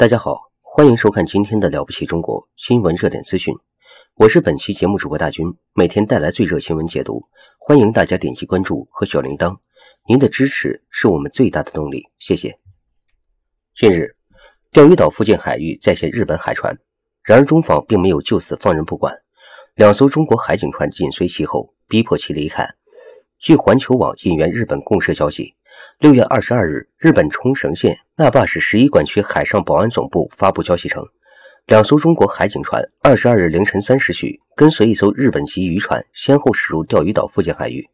大家好，欢迎收看今天的了不起中国新闻热点资讯，我是本期节目主播大军，每天带来最热新闻解读，欢迎大家点击关注和小铃铛，您的支持是我们最大的动力，谢谢。近日，钓鱼岛附近海域再现日本海船，然而中方并没有就此放任不管，两艘中国海警船紧随其后，逼迫其离开。据环球网引援日本共社消息。六月二十二日，日本冲绳县那霸市十一管区海上保安总部发布消息称，两艘中国海警船二十二日凌晨三时许跟随一艘日本籍渔船先后驶入钓鱼岛附近海域，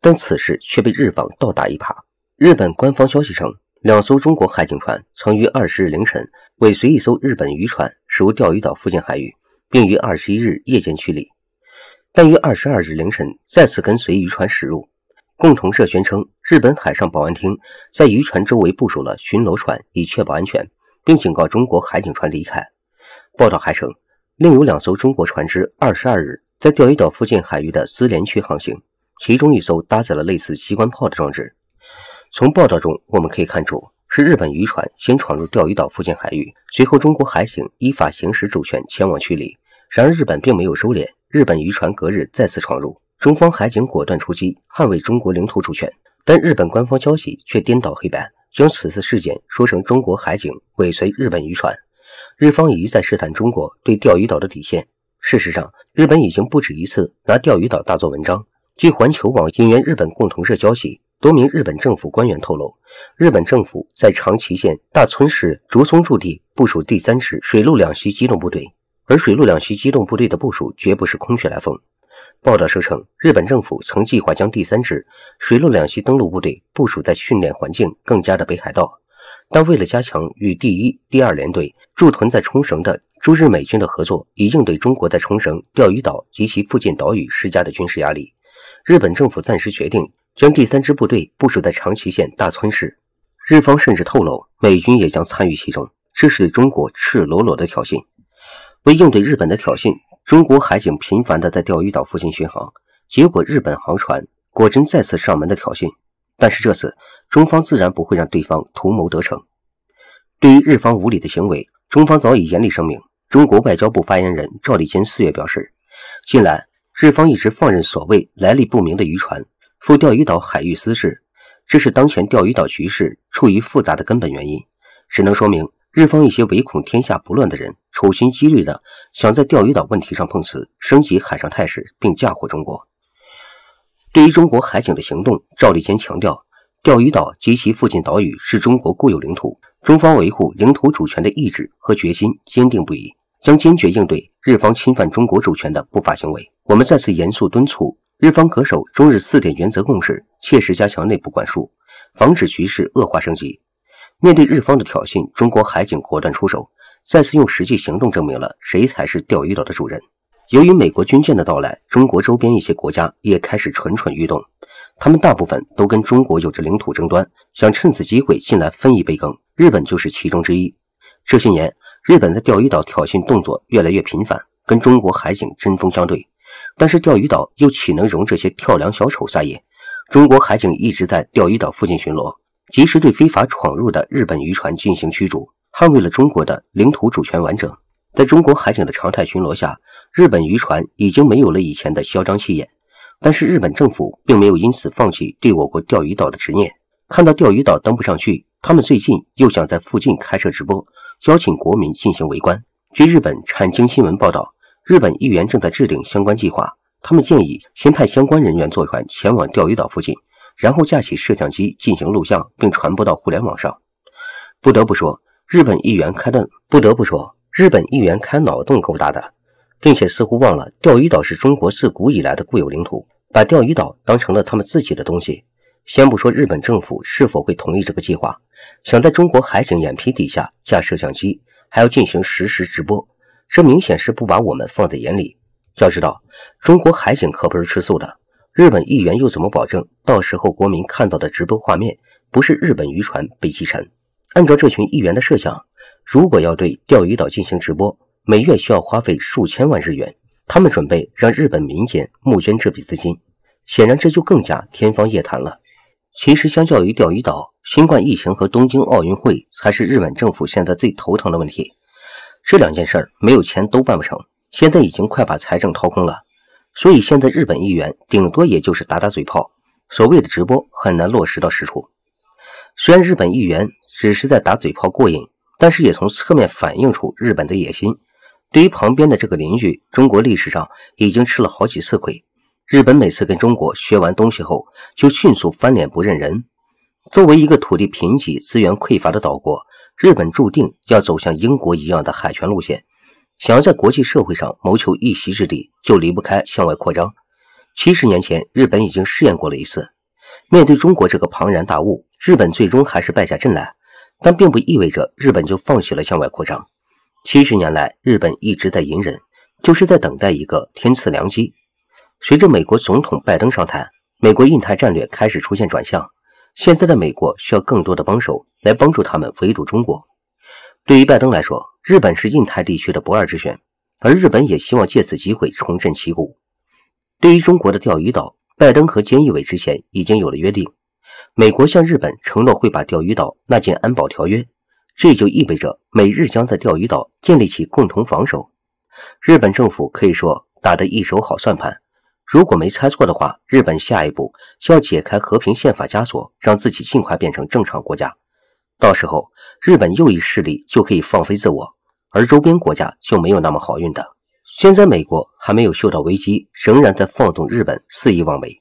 但此事却被日方倒打一耙。日本官方消息称，两艘中国海警船曾于二十日凌晨尾随一艘日本渔船驶入钓鱼岛附近海域，并于二十一日夜间驱离，但于二十二日凌晨再次跟随渔船驶入。共同社宣称，日本海上保安厅在渔船周围部署了巡逻船，以确保安全，并警告中国海警船离开。报道还称，另有两艘中国船只二十二日在钓鱼岛附近海域的资连区航行，其中一艘搭载了类似机关炮的装置。从报道中我们可以看出，是日本渔船先闯入钓鱼岛附近海域，随后中国海警依法行使主权前往驱离。然而日本并没有收敛，日本渔船隔日再次闯入。中方海警果断出击，捍卫中国领土主权，但日本官方消息却颠倒黑白，将此次事件说成中国海警尾随日本渔船。日方一再试探中国对钓鱼岛的底线。事实上，日本已经不止一次拿钓鱼岛大做文章。据环球网引援日本共同社消息，多名日本政府官员透露，日本政府在长崎县大村市竹松驻地部署第三支水陆两栖机动部队，而水陆两栖机动部队的部署绝不是空穴来风。报道声称，日本政府曾计划将第三支水陆两栖登陆部队部署在训练环境更加的北海道，但为了加强与第一、第二联队驻屯在冲绳的驻日美军的合作，以应对中国在冲绳、钓鱼岛及其附近岛屿施加的军事压力，日本政府暂时决定将第三支部队部署在长崎县大村市。日方甚至透露，美军也将参与其中，这是对中国赤裸裸的挑衅。为应对日本的挑衅。中国海警频繁地在钓鱼岛附近巡航，结果日本航船果真再次上门的挑衅。但是这次中方自然不会让对方图谋得逞。对于日方无理的行为，中方早已严厉声明。中国外交部发言人赵立坚四月表示，近来日方一直放任所谓来历不明的渔船赴钓鱼岛海域私事，这是当前钓鱼岛局势处于复杂的根本原因，只能说明。日方一些唯恐天下不乱的人，处心积虑的想在钓鱼岛问题上碰瓷，升级海上态势，并嫁祸中国。对于中国海警的行动，赵立坚强调，钓鱼岛及其附近岛屿是中国固有领土，中方维护领土主权的意志和决心坚定不移，将坚决应对日方侵犯中国主权的不法行为。我们再次严肃敦促日方恪守中日四点原则共识，切实加强内部管束，防止局势恶化升级。面对日方的挑衅，中国海警果断出手，再次用实际行动证明了谁才是钓鱼岛的主人。由于美国军舰的到来，中国周边一些国家也开始蠢蠢欲动，他们大部分都跟中国有着领土争端，想趁此机会进来分一杯羹。日本就是其中之一。这些年，日本在钓鱼岛挑衅动作越来越频繁，跟中国海警针锋相对。但是钓鱼岛又岂能容这些跳梁小丑撒野？中国海警一直在钓鱼岛附近巡逻。及时对非法闯入的日本渔船进行驱逐，捍卫了中国的领土主权完整。在中国海警的常态巡逻下，日本渔船已经没有了以前的嚣张气焰。但是日本政府并没有因此放弃对我国钓鱼岛的执念。看到钓鱼岛登不上去，他们最近又想在附近开设直播，邀请国民进行围观。据日本产经新闻报道，日本议员正在制定相关计划。他们建议先派相关人员坐船前往钓鱼岛附近。然后架起摄像机进行录像，并传播到互联网上。不得不说，日本议员开的不得不说，日本议员开脑洞够大的，并且似乎忘了钓鱼岛是中国自古以来的固有领土，把钓鱼岛当成了他们自己的东西。先不说日本政府是否会同意这个计划，想在中国海警眼皮底下架摄像机，还要进行实时直播，这明显是不把我们放在眼里。要知道，中国海警可不是吃素的。日本议员又怎么保证到时候国民看到的直播画面不是日本渔船被击沉？按照这群议员的设想，如果要对钓鱼岛进行直播，每月需要花费数千万日元。他们准备让日本民间募捐这笔资金，显然这就更加天方夜谭了。其实，相较于钓鱼岛，新冠疫情和东京奥运会才是日本政府现在最头疼的问题。这两件事儿没有钱都办不成，现在已经快把财政掏空了，所以现在日本议员顶多也就是打打嘴炮，所谓的直播很难落实到实处。虽然日本议员只是在打嘴炮过瘾，但是也从侧面反映出日本的野心。对于旁边的这个邻居，中国历史上已经吃了好几次亏。日本每次跟中国学完东西后，就迅速翻脸不认人。作为一个土地贫瘠、资源匮乏的岛国，日本注定要走向英国一样的海权路线。想要在国际社会上谋求一席之地，就离不开向外扩张。七十年前，日本已经试验过了一次。面对中国这个庞然大物，日本最终还是败下阵来。但并不意味着日本就放弃了向外扩张。七十年来，日本一直在隐忍，就是在等待一个天赐良机。随着美国总统拜登上台，美国印太战略开始出现转向。现在的美国需要更多的帮手来帮助他们围堵中国。对于拜登来说，日本是印太地区的不二之选，而日本也希望借此机会重振旗鼓。对于中国的钓鱼岛，拜登和菅义伟之前已经有了约定，美国向日本承诺会把钓鱼岛纳进安保条约，这就意味着美日将在钓鱼岛建立起共同防守。日本政府可以说打得一手好算盘。如果没猜错的话，日本下一步就要解开和平宪法枷锁，让自己尽快变成正常国家。到时候，日本右翼势力就可以放飞自我，而周边国家就没有那么好运的。现在美国还没有嗅到危机，仍然在放纵日本肆意妄为，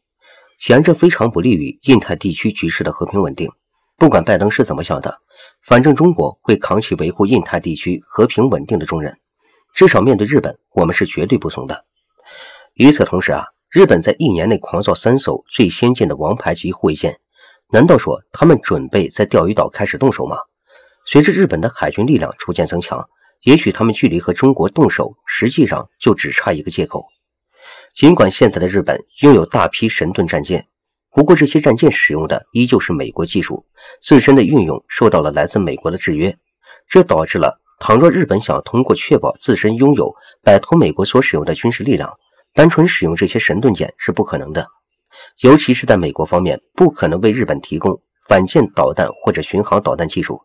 显然这非常不利于印太地区局势的和平稳定。不管拜登是怎么想的，反正中国会扛起维护印太地区和平稳定的重任。至少面对日本，我们是绝对不怂的。与此同时啊。日本在一年内狂造三艘最先进的王牌级护卫舰，难道说他们准备在钓鱼岛开始动手吗？随着日本的海军力量逐渐增强，也许他们距离和中国动手实际上就只差一个借口。尽管现在的日本拥有大批神盾战舰，不过这些战舰使用的依旧是美国技术，自身的运用受到了来自美国的制约，这导致了倘若日本想通过确保自身拥有摆脱美国所使用的军事力量。单纯使用这些神盾舰是不可能的，尤其是在美国方面，不可能为日本提供反舰导弹或者巡航导弹技术，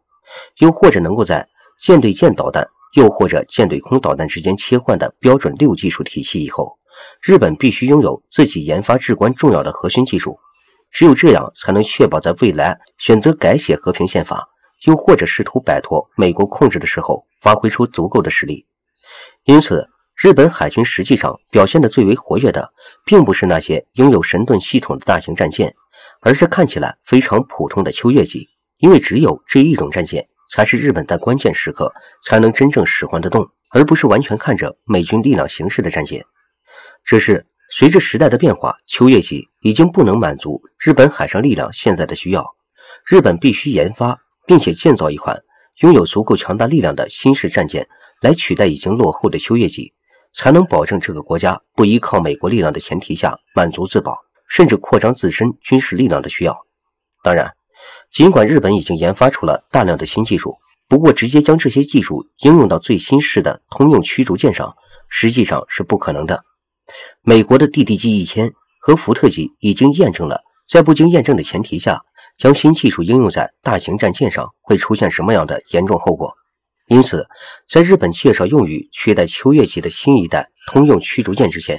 又或者能够在舰对舰导弹，又或者舰对空导弹之间切换的标准六技术体系以后，日本必须拥有自己研发至关重要的核心技术，只有这样才能确保在未来选择改写和平宪法，又或者试图摆脱美国控制的时候，发挥出足够的实力。因此。日本海军实际上表现的最为活跃的，并不是那些拥有神盾系统的大型战舰，而是看起来非常普通的秋月级。因为只有这一种战舰，才是日本在关键时刻才能真正使唤得动，而不是完全看着美军力量行事的战舰。只是随着时代的变化，秋月级已经不能满足日本海上力量现在的需要，日本必须研发并且建造一款拥有足够强大力量的新式战舰，来取代已经落后的秋月级。才能保证这个国家不依靠美国力量的前提下满足自保，甚至扩张自身军事力量的需要。当然，尽管日本已经研发出了大量的新技术，不过直接将这些技术应用到最新式的通用驱逐舰上，实际上是不可能的。美国的 DDG 一千和福特级已经验证了，在不经验证的前提下，将新技术应用在大型战舰上会出现什么样的严重后果。因此，在日本介绍用于取代秋月级的新一代通用驱逐舰之前，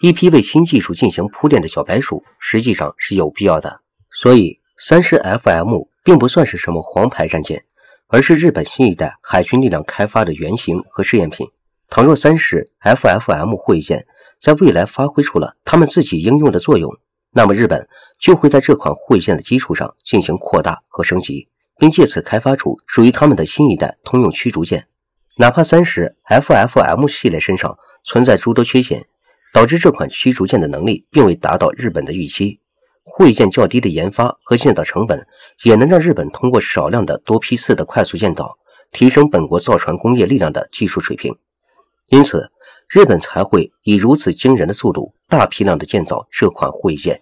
一批为新技术进行铺垫的小白鼠实际上是有必要的。所以，三十 FM 并不算是什么黄牌战舰，而是日本新一代海军力量开发的原型和试验品。倘若三十 FFM 护卫舰在未来发挥出了他们自己应用的作用，那么日本就会在这款护卫舰的基础上进行扩大和升级。并借此开发出属于他们的新一代通用驱逐舰，哪怕三十 FFM 系列身上存在诸多缺陷，导致这款驱逐舰的能力并未达到日本的预期。护卫舰较低的研发和建造成本，也能让日本通过少量的多批次的快速建造，提升本国造船工业力量的技术水平。因此，日本才会以如此惊人的速度，大批量的建造这款护卫舰。